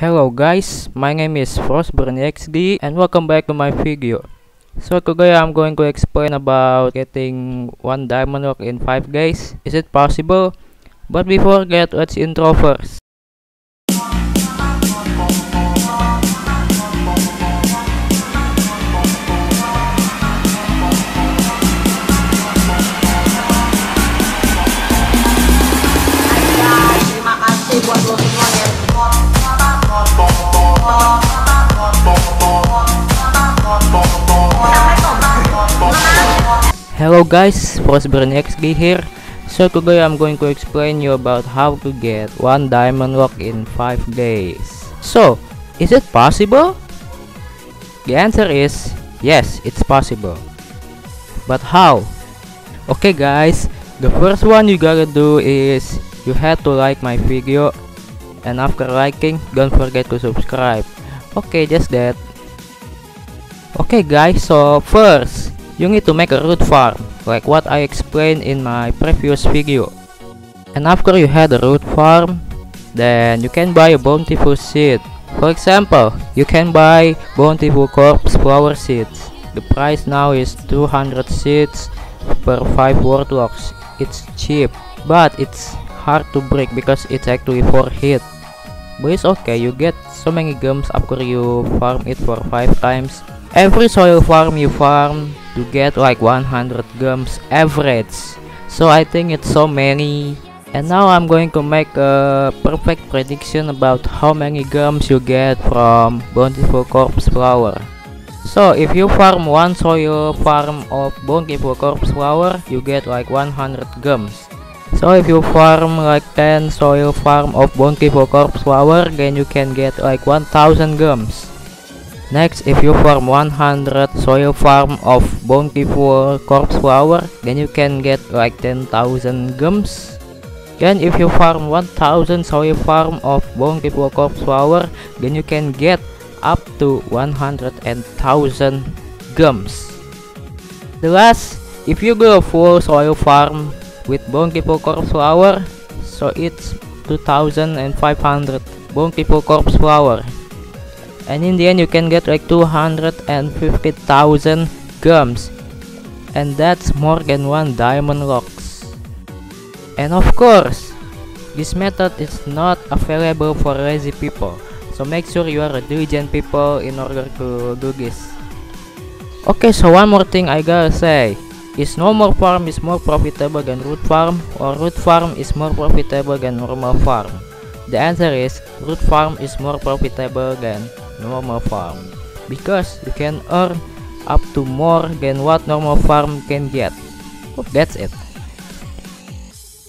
Hello guys, my name is FrostBurnXD and welcome back to my video. So today I'm going to explain about getting 1 diamond lock in 5 days. Is it possible? But before that, let's intro first. Hello guys, FrostBurnXD here. So today I'm going to explain you about how to get 1 diamond lock in 5 days. So, is it possible? The answer is yes, it's possible. But how? Okay guys, the first one you gotta do is you have to like my video and after liking, don't forget to subscribe. Okay, just that. Okay guys, so first, you need to make a root farm, like what I explained in my previous video. And after you had a root farm, then you can buy a bountiful seed. For example, you can buy bountiful corpse flower seeds. The price now is 200 seeds per 5 world locks. It's cheap, but it's hard to break because it's actually 4 hit. But it's okay, you get so many gems after you farm it for 5 times. Every soil farm you farm, you get like 100 gems average. So I think it's so many. And now I'm going to make a perfect prediction about how many gems you get from Bountiful Corpse Flower. So if you farm one soil farm of Bountiful Corpse Flower, you get like 100 gems. So if you farm like 10 soil farm of Bountiful Corpse Flower, then you can get like 1000 gems. Next, if you farm 100 soil farm of Bountiful Corpse Flower, then you can get like 10,000 gems. Then if you farm 1000 soil farm of Bountiful Corpse Flower, then you can get up to 100,000 gems. The last, if you go full soil farm with Bountiful Corpse Flower, so it's 2500 Bountiful Corpse Flower. And in the end you can get like 250,000 gems. And that's more than one diamond locks. And of course, this method is not available for lazy people. So make sure you are a diligent people in order to do this. Okay, so one more thing I gotta say. Is normal farm is more profitable than root farm or root farm is more profitable than normal farm? The answer is root farm is more profitable than normal farm because you can earn up to more than what normal farm can get. Oh, that's it.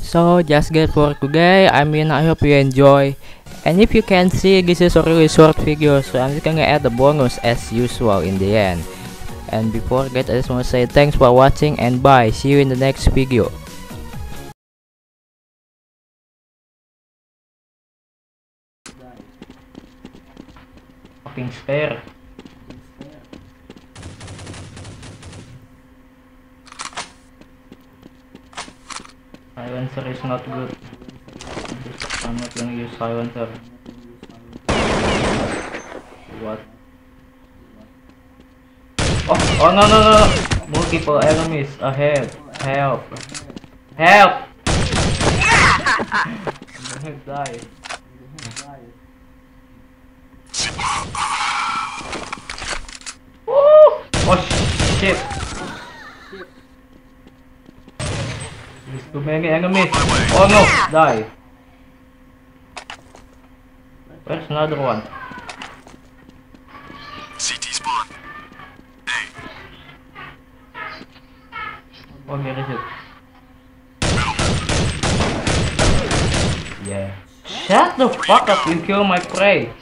So just get for today. I mean I hope you enjoy. And if you can see this is a really short video so I'm just gonna add the bonus as usual in the end. And before that I just wanna say thanks for watching and bye. See you in the next video. Fucking spare. Silencer is not good. I'm not gonna use silencer. What? Oh, oh no no no! no. Multiple enemies ahead. Help! Help! I'm gonna die. Woo! Oh shit! There's too many enemies. Oh no! Die. Where's another one? CT spawn. Hey, Oh, here is it. Yeah. Shut the fuck up, you kill my prey.